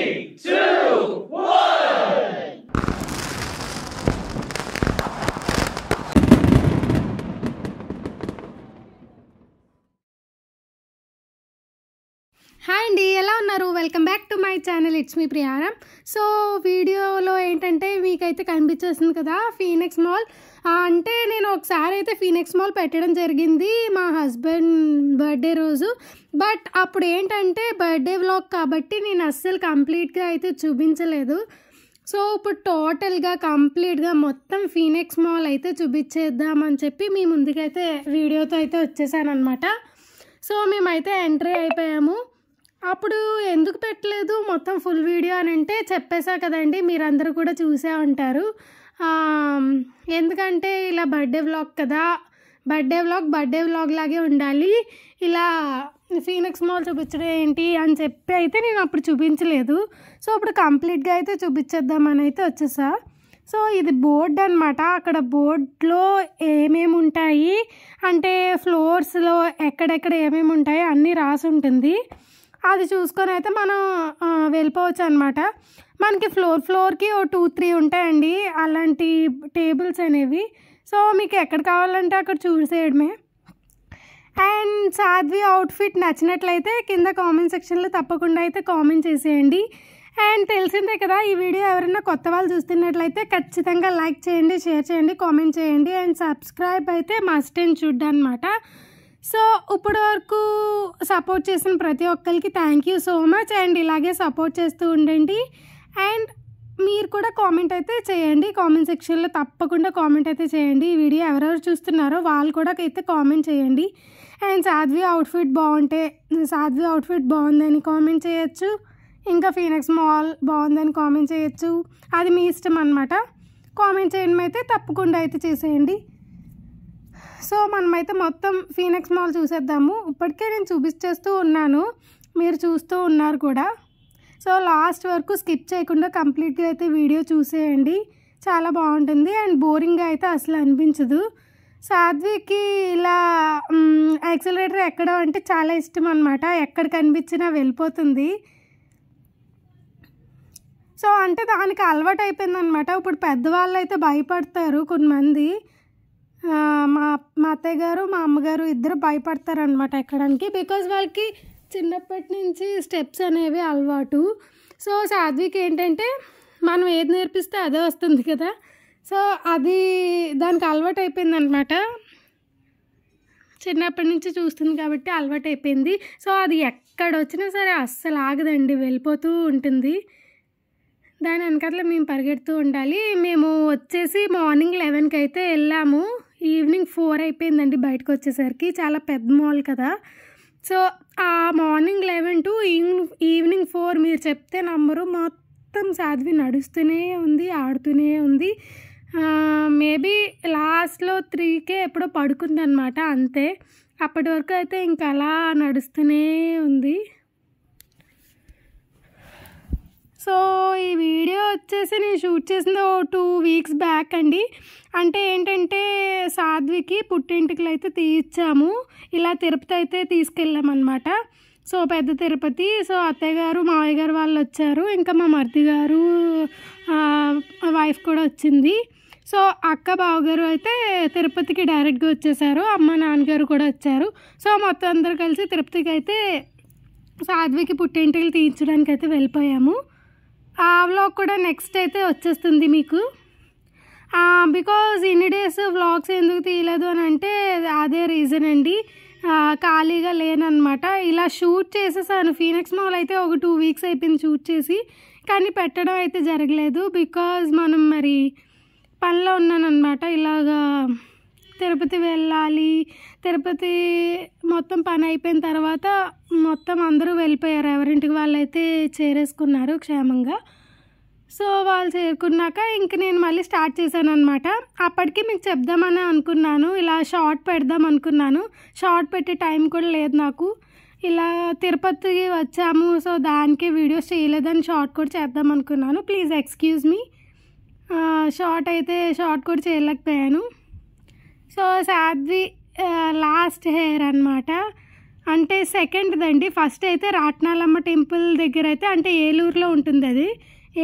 Two, welcome back to my channel it's me Priyaram so వీడియోలో ఏంటంటే మీకైతే కనిపించేస్తుంది కదా ఫీనిక్స్ మాల్ అంటే నేను ఒకసారి అయితే ఫీనిక్స్ మాల్ పెట్టడం జరిగింది మా హస్బెండ్ బర్త్డే రోజు. బట్ అప్పుడు ఏంటంటే బర్త్డే వ్లాగ్ కాబట్టి నేను అస్సలు కంప్లీట్గా అయితే చూపించలేదు. సో ఇప్పుడు టోటల్గా కంప్లీట్గా మొత్తం ఫీనిక్స్ మాల్ అయితే చూపించేద్దామని చెప్పి మీ ముందుకైతే వీడియోతో అయితే వచ్చేసాను అనమాట సో మేమైతే ఎంట్రీ అయిపోయాము. అప్పుడు ఎందుకు పెట్టలేదు? మొత్తం ఫుల్ వీడియో అని అంటే చెప్పేశా కదండి మీరందరూ కూడా చూసే ఉంటారు. ఎందుకంటే ఇలా బర్త్డే వ్లాగ్ కదా బర్త్డే వ్లాగ్ బర్త్డే వ్లాగ్ లాగే ఉండాలి. ఇలా ఫీనిక్స్ మాల్ చూపించడం ఏంటి అని చెప్పి అయితే నేను అప్పుడు చూపించలేదు. సో ఇప్పుడు కంప్లీట్గా అయితే చూపించేద్దామని అయితే వచ్చేసా. సో ఇది బోర్డ్ అనమాట అక్కడ బోర్డ్లో ఏమేమి ఉంటాయి? అంటే ఫ్లోర్స్లో ఎక్కడెక్కడ ఏమేమి ఉంటాయి అన్నీ రాసి ఉంటుంది అది చూసుకొని అయితే మనం వెళ్ళిపోవచ్చు అనమాట మనకి ఫ్లోర్ ఫ్లోర్కి ఓ టూ త్రీ ఉంటాయండి. అలాంటి టేబుల్స్ అనేవి. సో మీకు ఎక్కడ కావాలంటే అక్కడ చూసేయడమే. అండ్ సాధ్వి అవుట్ఫిట్ నచ్చినట్లయితే కింద కామెంట్ సెక్షన్లో తప్పకుండా అయితే కామెంట్ చేసేయండి. అండ్ తెలిసిందే కదా ఈ వీడియో ఎవరైనా కొత్త వాళ్ళు చూస్తున్నట్లయితే ఖచ్చితంగా లైక్ చేయండి షేర్ చేయండి కామెంట్ చేయండి. అండ్ సబ్స్క్రైబ్ అయితే మస్ట్ అండ్ చూడ్డనమాట సో ఇప్పటి వరకు సపోర్ట్ చేసిన ప్రతి ఒక్కరికి thank you so much and ఇలాగే సపోర్ట్ చేస్తూ ఉండండి. అండ్ మీరు కూడా కామెంట్ అయితే చేయండి. కామెంట్ సెక్షన్లో తప్పకుండా కామెంట్ అయితే చేయండి. ఈ వీడియో ఎవరెవరు చూస్తున్నారో వాళ్ళు కూడా అయితే కామెంట్ చేయండి. అండ్ సాధ్వి అవుట్ఫిట్ బాగుంటే సాధ్వి అవుట్ఫిట్ బాగుందని కామెంట్ చేయొచ్చు. ఇంకా ఫీనక్స్ మాల్ బాగుందని కామెంట్ చేయొచ్చు. అది మీ ఇష్టం అనమాట కామెంట్ చేయడం అయితే తప్పకుండా అయితే చేసేయండి. సో మనమైతే మొత్తం ఫీనెక్స్ మాల్ చూసేద్దాము. ఇప్పటికే నేను చూపించేస్తూ ఉన్నాను. మీరు చూస్తూ ఉన్నారు కూడా. సో లాస్ట్ వరకు స్కిప్ చేయకుండా కంప్లీట్గా అయితే వీడియో చూసేయండి. చాలా బాగుంటుంది అండ్ బోరింగ్గా అయితే అసలు అనిపించదు. సాధ్వికి ఇలా యాక్సిలరేటర్ ఎక్కడం అంటే చాలా ఇష్టం అనమాట ఎక్కడ కనిపించినా వెళ్ళిపోతుంది. సో అంటే దానికి అలవాటు అయిపోయిందనమాట ఇప్పుడు పెద్దవాళ్ళు అయితే భయపడతారు కొంతమంది. మా మా అత్తయ్య గారు మా అమ్మగారు ఇద్దరు భయపడతారు అనమాట ఎక్కడానికి. బికాజ్ వాళ్ళకి చిన్నప్పటి నుంచి స్టెప్స్ అనేవి అలవాటు. సో సాధ్వికి ఏంటంటే మనం ఏది నేర్పిస్తే అదే వస్తుంది కదా. సో అది దానికి అలవాటు అయిపోయింది అనమాట చిన్నప్పటి నుంచి చూస్తుంది కాబట్టి అలవాటు అయిపోయింది. సో అది ఎక్కడ వచ్చినా సరే అస్సలు ఆగదండి. వెళ్ళిపోతూ ఉంటుంది. దాని వెనకాల మేము పరిగెడుతూ ఉండాలి. మేము వచ్చేసి మార్నింగ్ లెవెన్కి అయితే వెళ్ళాము. ఈవినింగ్ ఫోర్ అయిపోయిందండి బయటకు వచ్చేసరికి చాలా పెద్ద మాల్ కదా. సో ఆ morning eleven to evening evening four మీరు చెప్తే నంబరు మొత్తం సాధ్వి నడుస్తూనే ఉంది ఆడుతూనే ఉంది. మేబీ లాస్ట్లో త్రీకే ఎప్పుడో పడుకుంది అనమాట అంతే. అప్పటి వరకు అయితే ఇంకా అలా నడుస్తూనే ఉంది. సో ఈ వీడియో వచ్చేసి నేను షూట్ చేసింది ఓ టూ వీక్స్ బ్యాక్ అండి. అంటే ఏంటంటే సాధ్వికి పుట్టింటికలు అయితే తీయించాము ఇలా తిరుపతి అయితే తీసుకెళ్ళామన్నమాట. సో పెద్ద తిరుపతి. సో అత్తయ్య గారు మావయ్య గారు వాళ్ళు వచ్చారు. ఇంకా మా మరిది గారు వైఫ్ కూడా వచ్చింది. సో అక్క బావగారు అయితే తిరుపతికి డైరెక్ట్గా వచ్చేసారు. అమ్మ నాన్నగారు కూడా వచ్చారు. సో మొత్తం అందరూ కలిసి తిరుపతికి అయితే సాధ్వికి పుట్టింటికి తీయించడానికి అయితే వెళ్ళిపోయాము. వ్లాగ్ కూడా నెక్స్ట్ అయితే వచ్చేస్తుంది మీకు. బికాజ్ ఇన్ని డేస్ వ్లాగ్స్ ఎందుకు తీయలేదు అని అంటే అదే రీజన్ అండి. ఖాళీగా లేనమాట ఇలా షూట్ చేసేసాను. ఫీనిక్స్ మాల్ అయితే ఒక టూ వీక్స్ అయిపోయింది షూట్ చేసి. కానీ పెట్టడం అయితే జరగలేదు బికాజ్ మనం మరి పనిలో ఉన్నానన్నమాట. ఇలాగా తిరుపతి వెళ్ళాలి. తిరుపతి మొత్తం పని అయిపోయిన తర్వాత మొత్తం అందరూ వెళ్ళిపోయారు. ఎవరింటికి వాళ్ళు అయితే చేరేసుకున్నారు క్షేమంగా. సో వాళ్ళు చేరుకున్నాక ఇంక నేను మళ్ళీ స్టార్ట్ చేశాను అనమాట అప్పటికి మీకు చెప్దామని అనుకున్నాను. ఇలా షార్ట్ పెడదాం అనుకున్నాను. షార్ట్ పెట్టే టైం కూడా లేదు నాకు. ఇలా తిరుపతికి వచ్చాము. సో దానికి వీడియోస్ చేయలేదని షార్ట్ కూడా చేద్దాం అనుకున్నాను. Please excuse me. షార్ట్ అయితే షార్ట్ కూడా చేయలేకపోయాను. సో సాధ్వి లాస్ట్ హెయిర్ అనమాట అంటే సెకండ్దండి ఫస్ట్ అయితే రాట్నాలమ్మ టెంపుల్ దగ్గర అయితే అంటే ఏలూరులో ఉంటుంది అది.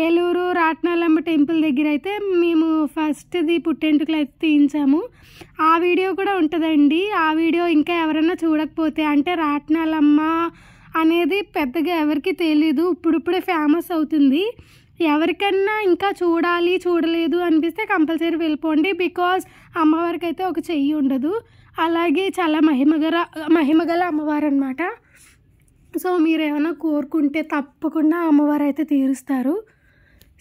ఏలూరు రాట్నాలమ్మ టెంపుల్ దగ్గర అయితే మేము ఫస్ట్ది పుట్టెంటుకలు అయితే తీయించాము. ఆ వీడియో కూడా ఉంటుందండి. ఆ వీడియో ఇంకా ఎవరైనా చూడకపోతే అంటే రాట్నాలమ్మ అనేది పెద్దగా ఎవరికి తెలీదు. ఇప్పుడిప్పుడే ఫేమస్ అవుతుంది. ఎవరికన్నా ఇంకా చూడాలి చూడలేదు అనిపిస్తే కంపల్సరీ వెళ్ళిపోండి. బికాజ్ అమ్మవారికి అయితే ఒక చెయ్యి ఉండదు. అలాగే చాలా మహిమగల మహిమగల అమ్మవారు అనమాట సో మీరు ఏమైనా కోరుకుంటే తప్పకుండా అమ్మవారు అయితే తీరుస్తారు.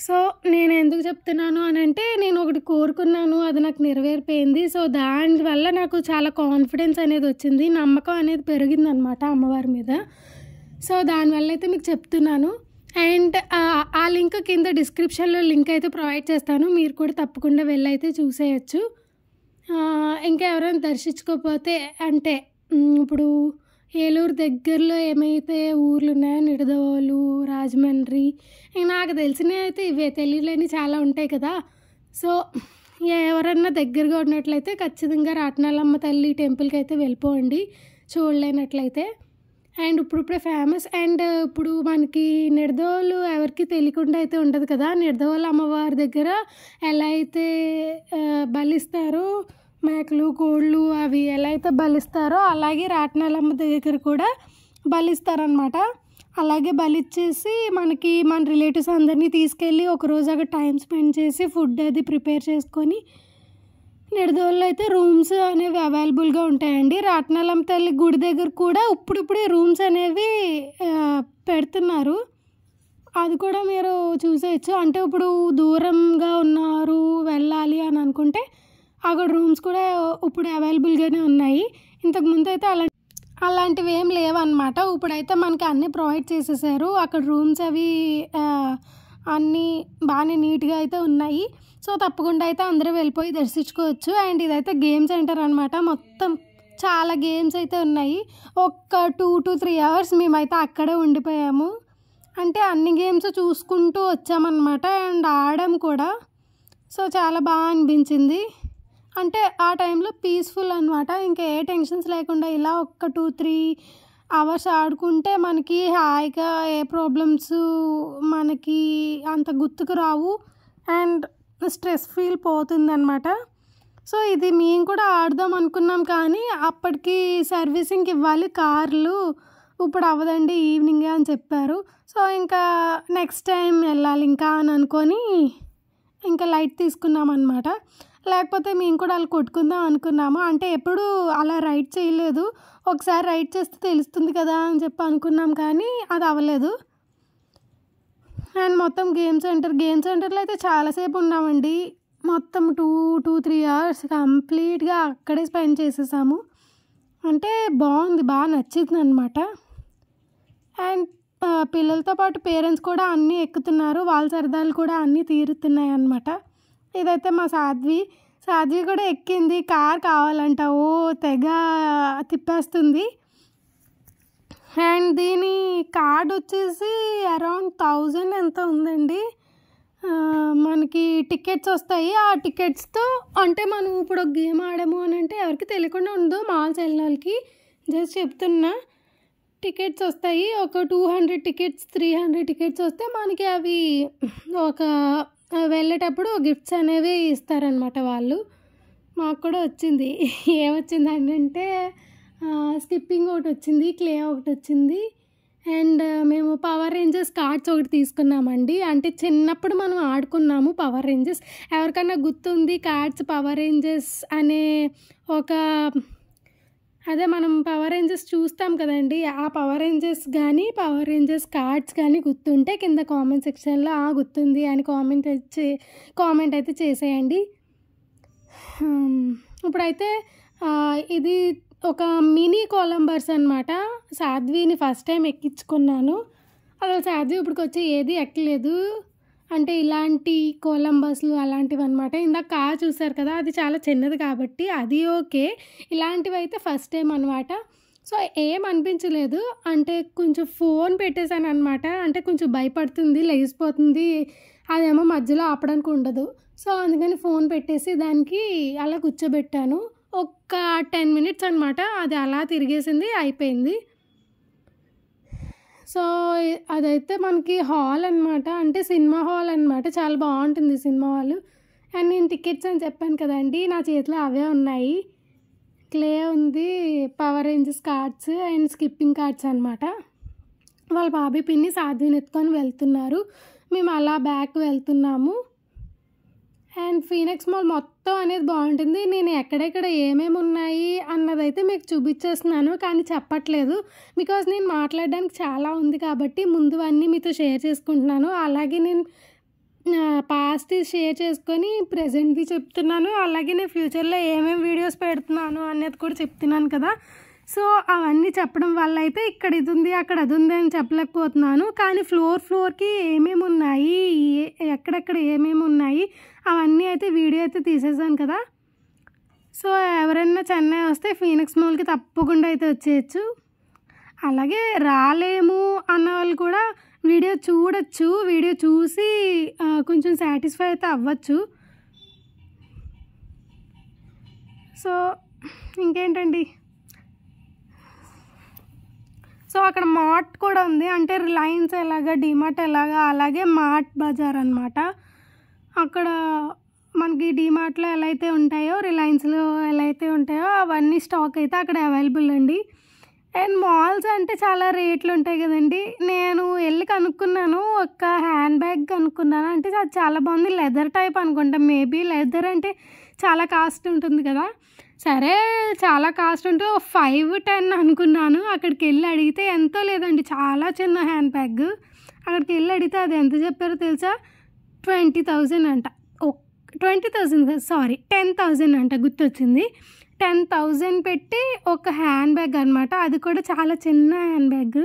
సో నేను ఎందుకు చెప్తున్నాను అని అంటే నేను ఒకటి కోరుకున్నాను అది నాకు నెరవేరిపోయింది. సో దానివల్ల నాకు చాలా కాన్ఫిడెన్స్ అనేది వచ్చింది నమ్మకం అనేది పెరిగిందనమాట అమ్మవారి మీద. సో దానివల్ల అయితే మీకు చెప్తున్నాను. అండ్ ఆ లింక్ కింద డిస్క్రిప్షన్లో లింక్ అయితే ప్రొవైడ్ చేస్తాను. మీరు కూడా తప్పకుండా వెళ్ళైతే చూసేయచ్చు. ఇంకా ఎవరైనా దర్శించుకోకపోతే అంటే ఇప్పుడు ఏలూరు దగ్గరలో ఏమైతే ఊర్లు ఉన్నాయో నిడదవోలు రాజమండ్రి నాకు తెలిసినవి అయితే ఇవే. తెలియలేని చాలా ఉంటాయి కదా. సో ఎవరన్నా దగ్గరగా ఉన్నట్లయితే ఖచ్చితంగా రాట్నాలమ్మ తల్లి టెంపుల్కి అయితే వెళ్ళిపోండి. చూడలేనట్లయితే. అండ్ ఇప్పుడిప్పుడే ఫేమస్ అండ్ ఇప్పుడు మనకి నిడదవోలు ఎవరికి తెలియకుండా అయితే ఉండదు కదా. నిడదవోలు అమ్మవారి దగ్గర ఎలా అయితే బలిస్తారో మేకలు కోళ్ళు అవి ఎలా అయితే బలిస్తారో అలాగే రాట్నాలమ్మ దగ్గర కూడా బలిస్తారనమాట అలాగే బలిచ్చేసి మనకి మన రిలేటివ్స్ అందరినీ తీసుకెళ్ళి ఒక రోజు అక్కడ టైం స్పెండ్ చేసి ఫుడ్ అది ప్రిపేర్ చేసుకొని నిడదవోళ్ళు అయితే రూమ్స్ అనేవి అవైలబుల్గా ఉంటాయండి. రాట్నాలం తల్లి గుడి దగ్గర కూడా ఇప్పుడిప్పుడే రూమ్స్ అనేవి పెడుతున్నారు. అది కూడా మీరు చూసేయచ్చు. అంటే ఇప్పుడు దూరంగా ఉన్నారు వెళ్ళాలి అని అనుకుంటే అక్కడ రూమ్స్ కూడా ఇప్పుడు అవైలబుల్గానే ఉన్నాయి. ఇంతకుముందు అయితే అలా అలాంటివి ఏం లేవన్నమాట. ఇప్పుడైతే మనకి అన్నీ ప్రొవైడ్ చేసేసారు. అక్కడ రూమ్స్ అవి అన్నీ బాగానే నీట్గా అయితే ఉన్నాయి. సో తప్పకుండా అయితే అందరూ వెళ్ళిపోయి దర్శించుకోవచ్చు. అండ్ ఇదైతే గేమ్ సెంటర్ అనమాట మొత్తం చాలా గేమ్స్ అయితే ఉన్నాయి. ఒక్క టూ టు త్రీ అవర్స్ మేమైతే అక్కడే ఉండిపోయాము. అంటే అన్ని గేమ్స్ చూసుకుంటూ వచ్చామన్నమాట. అండ్ ఆడాం కూడా. సో చాలా బాగా అనిపించింది. అంటే ఆ టైంలో పీస్ఫుల్ అనమాట ఇంకా ఏ టెన్షన్స్ లేకుండా ఇలా ఒక్క టూ త్రీ అవర్స్ ఆడుకుంటే మనకి హాయిగా ఏ ప్రాబ్లమ్స్ మనకి అంత గుర్తుకు రావు. అండ్ స్ట్రెస్ ఫీల్ పోతుందనమాట సో ఇది మేము కూడా ఆడదాం అనుకున్నాం కానీ అప్పటికి సర్వీసింగ్కి ఇవ్వాలి కార్లు ఇప్పుడు అవ్వదండి ఈవినింగే అని చెప్పారు. సో ఇంకా నెక్స్ట్ టైం వెళ్ళాలి ఇంకా అని అనుకొని ఇంకా లైట్ తీసుకున్నాం అనమాట లేకపోతే మేము కూడా అలా కొట్టుకుందాం అనుకున్నాము. అంటే ఎప్పుడు అలా రైడ్ చేయలేదు. ఒకసారి రైడ్ చేస్తే తెలుస్తుంది కదా అని చెప్పి అనుకున్నాం కానీ అది అవ్వలేదు. అండ్ మొత్తం గేమ్ సెంటర్ గేమ్ సెంటర్లో అయితే చాలాసేపు ఉన్నామండి. మొత్తం టూ టూ త్రీ అవర్స్ కంప్లీట్గా అక్కడే స్పెండ్ చేసేసాము. అంటే బాగుంది బాగా నచ్చింది అనమాట అండ్ పిల్లలతో పాటు పేరెంట్స్ కూడా అన్నీ ఎక్కుతున్నారు. వాళ్ళ సరదాలు కూడా అన్నీ తీరుతున్నాయి అన్నమాట ఇదైతే మా సాధ్వి సాధ్వి కూడా ఎక్కింది. కార్ కావాలంట. ఓ తెగ తిప్పేస్తుంది. అండ్ దీని కార్డ్ వచ్చేసి అరౌండ్ థౌజండ్ ఎంత ఉందండి? మనకి టికెట్స్ వస్తాయి. ఆ టికెట్స్తో అంటే మనం ఇప్పుడు ఒక గేమ్ ఆడము అని అంటే ఎవరికి తెలియకుండా ఉండదు. మాల్స్ వెళ్ళిన వాళ్ళకి జస్ట్ చెప్తున్నా. టికెట్స్ వస్తాయి. ఒక two hundred tickets three hundred tickets వస్తే మనకి అవి ఒక వెళ్ళేటప్పుడు గిఫ్ట్స్ అనేవి ఇస్తారనమాట వాళ్ళు. మాకు కూడా వచ్చింది. ఏమొచ్చింది అంటే స్కిప్పింగ్ ఒకటి వచ్చింది క్లే ఒకటి వచ్చింది. అండ్ మేము పవర్ రేంజర్స్ కార్డ్స్ ఒకటి తీసుకున్నామండి. అంటే చిన్నప్పుడు మనం ఆడుకున్నాము పవర్ రేంజర్స్ ఎవరికన్నా గుర్తుంది కార్డ్స్ పవర్ రేంజర్స్ అనే ఒక అదే మనం పవర్ రేంజర్స్ చూస్తాం కదండి. ఆ పవర్ రేంజర్స్ కానీ పవర్ రేంజర్స్ కార్డ్స్ కానీ గుర్తుంటే కింద కామెంట్ సెక్షన్లో ఆ గుర్తుంది అని కామెంట్ వచ్చి కామెంట్ అయితే చేసేయండి. ఇప్పుడైతే ఇది ఒక మినీ కొలంబర్స్ అనమాట సాధ్విని ఫస్ట్ టైం ఎక్కించుకున్నాను. అసలు సాధ్వి ఇప్పటికి వచ్చి ఏది ఎక్కలేదు. అంటే ఇలాంటి కోలంబస్లు అలాంటివి అనమాట ఇందాక కార్ చూసారు కదా అది చాలా చిన్నది కాబట్టి అది ఓకే. ఇలాంటివి అయితే ఫస్ట్ టైం అనమాట సో ఏం అనిపించలేదు. అంటే కొంచెం ఫోన్ పెట్టేశాను అనమాట అంటే కొంచెం భయపడుతుంది లేచిపోతుంది. అదేమో మధ్యలో ఆపడానికి ఉండదు. సో అందుకని ఫోన్ పెట్టేసి దానికి అలా కూర్చోబెట్టాను. ఒక్క టెన్ మినిట్స్ అనమాట అది అలా తిరిగేసింది అయిపోయింది. సో అదైతే మనకి హాల్ అనమాట అంటే సినిమా హాల్ అనమాట చాలా బాగుంటుంది సినిమా హాల్. అండ్ నేను టికెట్స్ అని చెప్పాను కదండి నా చేతిలో అవే ఉన్నాయి. క్లే ఉంది power ranges cards and skipping cards అనమాట వాళ్ళ బాబీ పిన్ని సాధ్యం ఎత్తుకొని వెళ్తున్నారు. మేము అలా బ్యాక్ వెళ్తున్నాము. అండ్ ఫీనెక్స్ మాల్ మొత్తం అనేది బాగుంటుంది. నేను ఎక్కడెక్కడ ఏమేమి ఉన్నాయి అన్నదైతే మీకు చూపించేస్తున్నాను. కానీ చెప్పట్లేదు. బికాజ్ నేను మాట్లాడడానికి చాలా ఉంది కాబట్టి ముందు అన్నీ మీతో షేర్ చేసుకుంటున్నాను. అలాగే నేను పాస్ట్ షేర్ చేసుకొని ప్రజెంట్ది చెప్తున్నాను. అలాగే నేను ఫ్యూచర్లో ఏమేమి వీడియోస్ పెడుతున్నాను అనేది కూడా చెప్తున్నాను కదా. సో అవన్నీ చెప్పడం వల్ల అయితే ఇక్కడ ఇది ఉంది అక్కడ అది ఉంది అని చెప్పలేకపోతున్నాను. కానీ ఫ్లోర్ ఫ్లోర్కి ఏమేమి ఉన్నాయి ఎక్కడెక్కడ ఏమేమి ఉన్నాయి అవన్నీ అయితే వీడియో అయితే తీసేసాను కదా. సో ఎవరైనా చెన్నై వస్తే ఫీనిక్స్ మాల్కి తప్పకుండా అయితే వచ్చేయచ్చు. అలాగే రాలేము అన్న వాళ్ళు కూడా వీడియో చూడొచ్చు. వీడియో చూసి కొంచెం సాటిస్ఫై అయితే అవ్వచ్చు. సో ఇంకేంటండి? సో అక్కడ మార్ట్ కూడా ఉంది. అంటే రిలయన్స్ ఎలాగా డిమార్ట్ ఎలాగా అలాగే మార్ట్ బజార్ అనమాట అక్కడ మనకి డిమార్ట్లో ఎలా అయితే ఉంటాయో రిలయన్స్లో ఎలా అయితే ఉంటాయో అవన్నీ స్టాక్ అయితే అక్కడ అవైలబుల్ అండి. అండ్ మాల్స్ అంటే చాలా రేట్లు ఉంటాయి కదండి. నేను వెళ్ళి కనుక్కున్నాను ఒక హ్యాండ్ బ్యాగ్ కనుక్కున్నాను. అంటే అది చాలా బాగుంది. లెదర్ టైప్ అనుకుంటా. మేబీ లెదర్ అంటే చాలా కాస్ట్ ఉంటుంది కదా. సరే చాలా కాస్ట్ ఉంటే ఫైవ్ టెన్ అనుకున్నాను. అక్కడికి వెళ్ళి అడిగితే ఎంతో లేదండి. చాలా చిన్న హ్యాండ్ బ్యాగ్. అక్కడికి వెళ్ళి అడిగితే అది ఎంత చెప్పారో తెలుసా? ట్వంటీ థౌజండ్ అంట. Twenty thousand sorry ten thousand అంట గుర్తొచ్చింది. టెన్ థౌజండ్ పెట్టి ఒక హ్యాండ్ బ్యాగ్ అనమాట అది కూడా చాలా చిన్న హ్యాండ్ బ్యాగ్.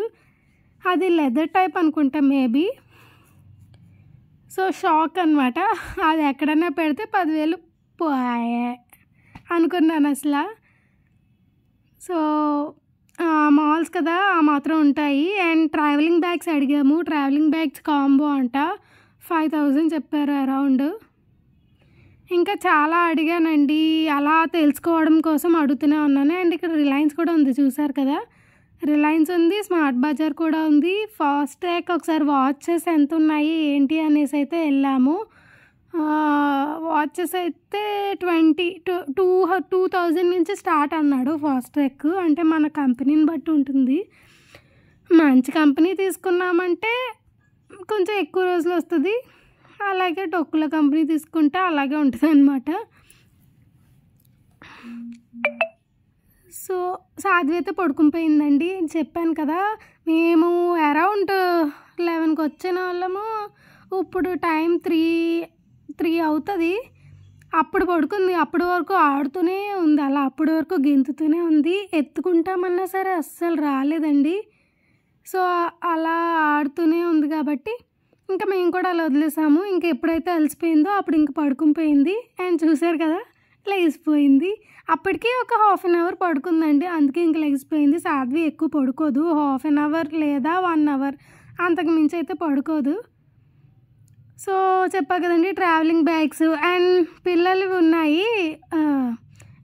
అది లెదర్ టైప్ అనుకుంటా మేబీ. సో షాక్ అనమాట అది ఎక్కడన్నా పెడితే పదివేలు పోయే అనుకున్నాను అసలు. సో మాల్స్ కదా ఆ మాత్రం ఉంటాయి. అండ్ ట్రావెలింగ్ బ్యాగ్స్ అడిగాము. ట్రావెలింగ్ బ్యాగ్స్ కాంబో అంట. ఫైవ్ థౌజండ్ చెప్పారు అరౌండ్. ఇంకా చాలా అడిగానండి అలా తెలుసుకోవడం కోసం అడుగుతూనే ఉన్నాను. అండ్ ఇక్కడ రిలయన్స్ కూడా ఉంది చూసారు కదా? రిలయన్స్ ఉంది స్మార్ట్ బజార్ కూడా ఉంది. ఫాస్ట్ ట్రాక్ ఒకసారి వాచెస్ ఎంత ఉన్నాయి ఏంటి అనేసి అయితే వెళ్ళాము. వాచెస్ అయితే twenty two two two thousand నుంచి స్టార్ట్ అన్నాడు ఫాస్ట్ ట్రాక్ అంటే మన కంపెనీని బట్టి ఉంటుంది. మంచి కంపెనీ తీసుకున్నామంటే కొంచెం ఎక్కువ రోజులు వస్తుంది. అలాగే డొక్కుల కంపెనీ తీసుకుంటే అలాగే ఉంటుంది అనమాట సో సాధ్వి అయితే పడుకునిపోయిందండి చెప్పాను కదా మేము అరౌండ్ లెవెన్కి వచ్చిన వాళ్ళము. ఇప్పుడు టైం త్రీ త్రీ అవుతుంది. అప్పుడు పడుకుంది. అప్పటి వరకు ఆడుతూనే ఉంది. అలా అప్పటి వరకు గెంతుతూనే ఉంది. ఎత్తుకుంటామన్నా సరే అస్సలు రాలేదండి. సో అలా ఆడుతూనే ఉంది కాబట్టి ఇంకా మేము కూడా అలా వదిలేసాము. ఇంకా ఎప్పుడైతే అలసిపోయిందో అప్పుడు ఇంకా పడుకుని పోయింది. అండ్ చూసారు కదా లేచిపోయింది. అప్పటికే ఒక హాఫ్ అన్ అవర్ పడుకుందండి. అందుకే ఇంక లేచిపోయింది. సాధ్వి ఎక్కువ పడుకోదు. హాఫ్ అన్ అవర్ లేదా వన్ అవర్ అంతకు మించి అయితే పడుకోదు. సో చెప్పా కదండి ట్రావెలింగ్ బ్యాగ్స్ అండ్ పిల్లలు ఉన్నాయి.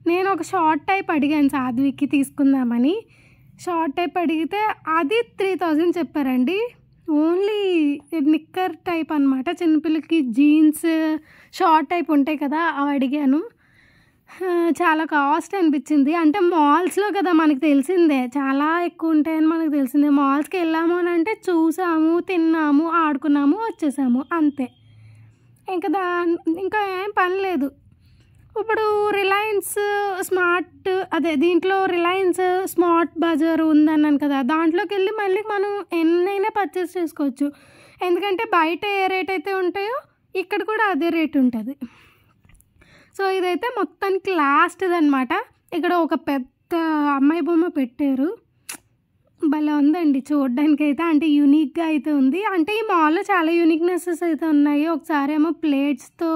నేను ఒక షార్ట్ టైప్ అడిగాను సాధ్వికి తీసుకుందామని. షార్ట్ టైప్ అడిగితే అది త్రీ థౌజండ్ చెప్పారండి. ఓన్లీ నిక్కర్ టైప్ అనమాట చిన్నపిల్లకి జీన్స్ షార్ట్ టైప్ ఉంటాయి కదా అవి అడిగాను. చాలా కాస్ట్ అనిపించింది. అంటే మాల్స్లో కదా మనకు తెలిసిందే. చాలా ఎక్కువ ఉంటాయని మనకు తెలిసిందే. మాల్స్కి వెళ్ళాము అని అంటే చూసాము తిన్నాము ఆడుకున్నాము వచ్చేసాము. అంతే. ఇంకా దా ఇంకా ఏం పని లేదు. ఇప్పుడు రిలయన్స్ స్మార్ట్ అదే దీంట్లో రిలయన్స్ స్మార్ట్ బజార్ ఉందన్నాను కదా దాంట్లోకి వెళ్ళి మళ్ళీ మనం ఎన్నైనా పర్చేస్ చేసుకోవచ్చు. ఎందుకంటే బయట ఏ రేట్ అయితే ఉంటాయో ఇక్కడ కూడా అదే రేట్ ఉంటుంది. సో ఇదైతే మొత్తానికి లాస్ట్ది అనమాట ఇక్కడ ఒక పెద్ద అమ్మాయి బొమ్మ పెట్టారు. భలే ఉందండి చూడడానికి అయితే అంటే యూనిక్గా అయితే ఉంది. అంటే ఈ మాల్లో చాలా యూనిక్నెసెస్ అయితే ఉన్నాయి. ఒకసారి ఏమో ప్లేట్స్తో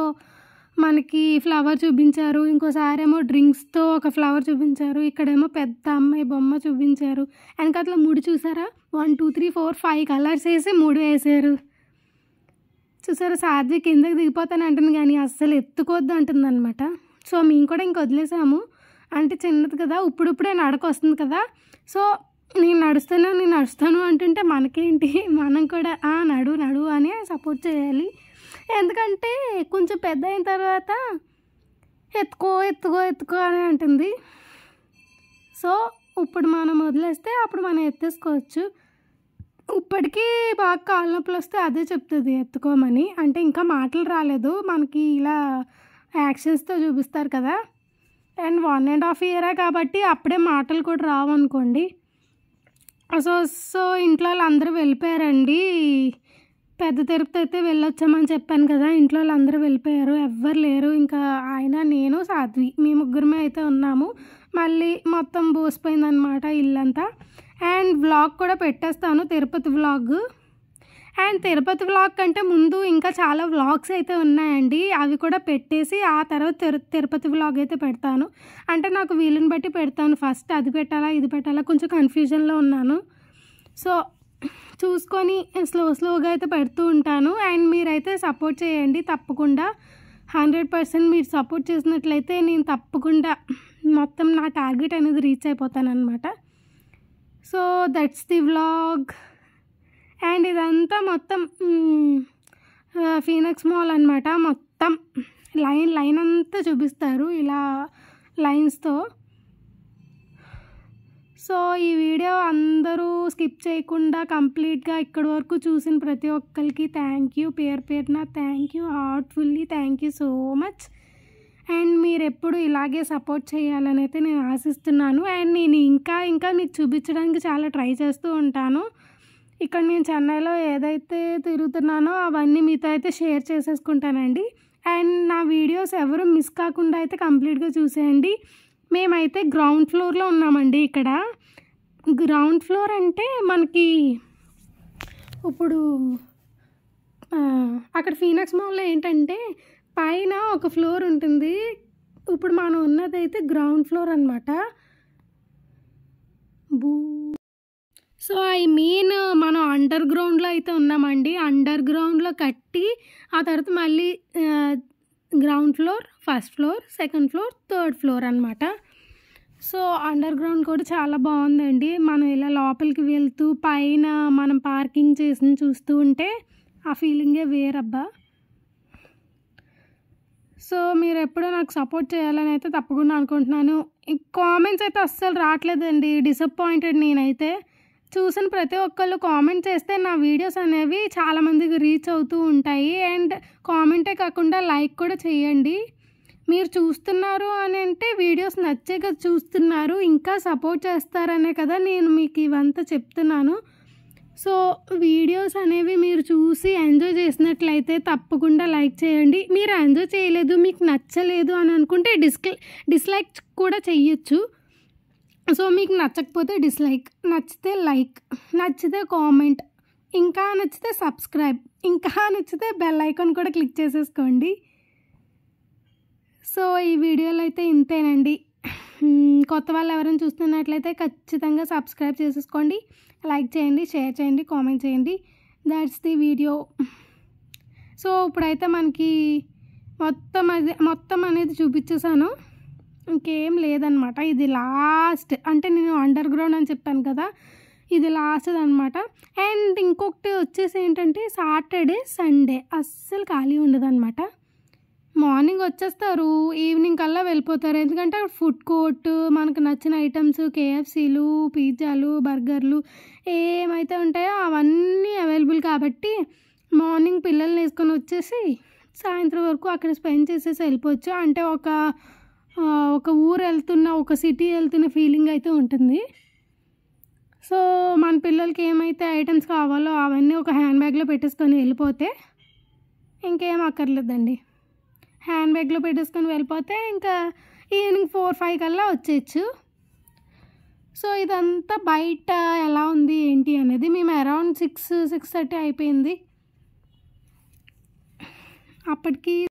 మనకి ఫ్లవర్ చూపించారు. ఇంకోసారి ఏమో డ్రింక్స్తో ఒక ఫ్లవర్ చూపించారు. ఇక్కడేమో పెద్ద అమ్మాయి బొమ్మ చూపించారు. వెనకట్ల ముడి చూసారా? One two three four five colours వేసి మూడు వేసారు. చూసారా? సాధ్వి కిందకి దిగిపోతాను అంటుంది కానీ అస్సలు ఎత్తుకోవద్దు అంటుంది అనమాట సో మేము కూడా ఇంక వదిలేసాము. అంటే చిన్నది కదా ఇప్పుడిప్పుడే నడక వస్తుంది కదా. సో నేను నడుస్తాను నేను నడుస్తాను అంటుంటే మనకేంటి? మనం కూడా నడు నడు అనే సపోర్ట్ చేయాలి. ఎందుకంటే కొంచెం పెద్ద అయిన తర్వాత ఎత్తుకో ఎత్తుకో ఎత్తుకో అని అంటుంది. సో ఇప్పుడు మనం వదిలేస్తే అప్పుడు మనం ఎత్తేసుకోవచ్చు. ఇప్పటికీ బాగా కాళ్ళ నొప్పులు వస్తే అదే చెప్తుంది ఎత్తుకోమని. అంటే ఇంకా మాటలు రాలేదు. మనకి ఇలా యాక్షన్స్తో చూపిస్తారు కదా. అండ్ వన్ అండ్ హాఫ్ ఇయరే కాబట్టి అప్పుడే మాటలు కూడా రావు అనుకోండి సో సో ఇంట్లో వాళ్ళందరూ వెళ్ళిపోయారండి. పెద్ద తిరుపతి అయితే వెళ్ళొచ్చామని చెప్పాను కదా. ఇంట్లో వాళ్ళందరూ వెళ్ళిపోయారు. ఎవ్వరు లేరు. ఇంకా ఆయన నేను సాధ్వి మీ ముగ్గురమే అయితే ఉన్నాము. మళ్ళీ మొత్తం బోసిపోయిందనమాట ఇల్లంతా. అండ్ వ్లాగ్ కూడా పెట్టేస్తాను Tirupati vlog. And Tirupati vlog కంటే ముందు ఇంకా చాలా వ్లాగ్స్ అయితే ఉన్నాయండి. అవి కూడా పెట్టేసి ఆ తర్వాత తిరు తిరుపతి వ్లాగ్ అయితే పెడతాను. అంటే నాకు వీలుని బట్టి పెడతాను. ఫస్ట్ అది పెట్టాలా ఇది పెట్టాలా కొంచెం కన్ఫ్యూజన్లో ఉన్నాను. సో చూసుకొని స్లో స్లోగా అయితే పెడుతూ ఉంటాను. అండ్ మీరైతే సపోర్ట్ చేయండి. తప్పకుండా హండ్రెడ్ పర్సెంట్ మీరు సపోర్ట్ చేసినట్లయితే నేను తప్పకుండా మొత్తం నా టార్గెట్ అనేది reach అయిపోతానమాట so that's the vlog and ఇదంతా మొత్తం ఫీనక్స్ మాల్ అనమాట మొత్తం లైన్ లైన్ అంతా చూపిస్తారు. ఇలా లైన్స్తో. సో ఈ వీడియో అందరూ స్కిప్ చేయకుండా కంప్లీట్గా ఇక్కడి వరకు చూసిన ప్రతి ఒక్కరికి థ్యాంక్ యూ. పేరు పేరున thank you. Heartfully thank you so much. And మీరు ఎప్పుడు ఇలాగే సపోర్ట్ చేయాలని అయితే నేను ఆశిస్తున్నాను. అండ్ నేను ఇంకా ఇంకా మీకు చూపించడానికి చాలా ట్రై చేస్తూ ఉంటాను. ఇక్కడ నేను చెన్నైలో ఏదైతే తిరుగుతున్నానో అవన్నీ మీతో అయితే షేర్ చేసేసుకుంటానండి. అండ్ నా వీడియోస్ ఎవరు మిస్ కాకుండా అయితే కంప్లీట్గా చూసేయండి. మేమైతే గ్రౌండ్ ఫ్లోర్లో ఉన్నామండి ఇక్కడ. గ్రౌండ్ ఫ్లోర్ అంటే మనకి ఇప్పుడు అక్కడ ఫీనక్స్ మాల్లో ఏంటంటే పైన ఒక ఫ్లోర్ ఉంటుంది. ఇప్పుడు మనం ఉన్నదైతే గ్రౌండ్ ఫ్లోర్ అనమాట బూ. సో ఐ మీన్ మనం అండర్ గ్రౌండ్లో అయితే ఉన్నామండి. అండర్ గ్రౌండ్లో కట్టి ఆ తర్వాత మళ్ళీ ground floor first floor second floor third floor అనమాట సో అండర్ గ్రౌండ్ కూడా చాలా బాగుందండి. మనం ఇలా లోపలికి వెళ్తూ పైన మనం పార్కింగ్ చేసి చూస్తూ ఉంటే ఆ ఫీలింగే వేరబ్బా. సో మీరు ఎప్పుడూ నాకు సపోర్ట్ చేయాలని అయితే తప్పకుండా అనుకుంటున్నాను. కామెంట్స్ అయితే అస్సలు రావట్లేదండి. డిసప్పాయింటెడ్ నేనైతే. చూసిన ప్రతి ఒక్కళ్ళు కామెంట్ చేస్తే నా వీడియోస్ అనేవి చాలామందికి రీచ్ అవుతూ ఉంటాయి. అండ్ కామెంటే కాకుండా లైక్ కూడా చేయండి. మీరు చూస్తున్నారు అని అంటే వీడియోస్ నచ్చే కదా చూస్తున్నారు ఇంకా సపోర్ట్ చేస్తారనే కదా నేను మీకు ఇవంతా చెప్తున్నాను. సో వీడియోస్ అనేవి మీరు చూసి ఎంజాయ్ చేసినట్లయితే తప్పకుండా లైక్ చేయండి. మీరు ఎంజాయ్ చేయలేదు మీకు నచ్చలేదు అని అనుకుంటే డిస్క్ డిస్లైక్ కూడా చెయ్యొచ్చు. సో మీకు నచ్చకపోతే డిస్లైక్ నచ్చితే లైక్ నచ్చితే కామెంట్ ఇంకా నచ్చితే సబ్స్క్రైబ్ ఇంకా నచ్చితే బెల్ ఐకాన్ కూడా క్లిక్ చేసేసుకోండి. సో ఈ వీడియోలో అయితే ఇంతేనండి. కొత్త వాళ్ళు ఎవరైనా చూస్తున్నట్లయితే ఖచ్చితంగా సబ్స్క్రైబ్ చేసేసుకోండి. లైక్ చేయండి షేర్ చేయండి కామెంట్ చేయండి. దాట్స్ ది వీడియో సో ఇప్పుడైతే మనకి మొత్తం అది మొత్తం అనేది చూపించేసాను ఇంకేం లేదనమాట ఇది లాస్ట్ అంటే నేను అండర్ గ్రౌండ్ అని చెప్పాను కదా. ఇది లాస్ట్ అనమాట అండ్ ఇంకొకటి వచ్చేసి ఏంటంటే సాటర్డే సండే అస్సలు ఖాళీ ఉండదు మార్నింగ్ వచ్చేస్తారు. ఈవినింగ్ కల్లా వెళ్ళిపోతారు. ఎందుకంటే అక్కడ ఫుడ్ కోర్ట్ మనకు నచ్చిన ఐటమ్స్ కేఎఫ్సీలు పిజ్జాలు బర్గర్లు ఏమైతే ఉంటాయో అవన్నీ అవైలబుల్ కాబట్టి మార్నింగ్ పిల్లల్ని వేసుకొని వచ్చేసి సాయంత్రం వరకు అక్కడ స్పెండ్ చేసేసి వెళ్ళిపోవచ్చు. అంటే ఒక ఒక ఊరు వెళ్తున్న ఒక సిటీ వెళ్తున్న ఫీలింగ్ అయితే ఉంటుంది. సో మన పిల్లలకి ఏమైతే ఐటమ్స్ కావాలో అవన్నీ ఒక హ్యాండ్ బ్యాగ్లో పెట్టేసుకొని వెళ్ళిపోతే ఇంకేం అక్కర్లేదండి. హ్యాండ్ బ్యాగ్లో పెట్టేసుకొని వెళ్ళిపోతే ఇంకా ఈవినింగ్ ఫోర్ ఫైవ్ కల్లా వచ్చేయచ్చు. సో ఇదంతా బయట ఎలా ఉంది ఏంటి అనేది మేము అరౌండ్ సిక్స్ సిక్స్ థర్టీ అయిపోయింది. అప్పటికి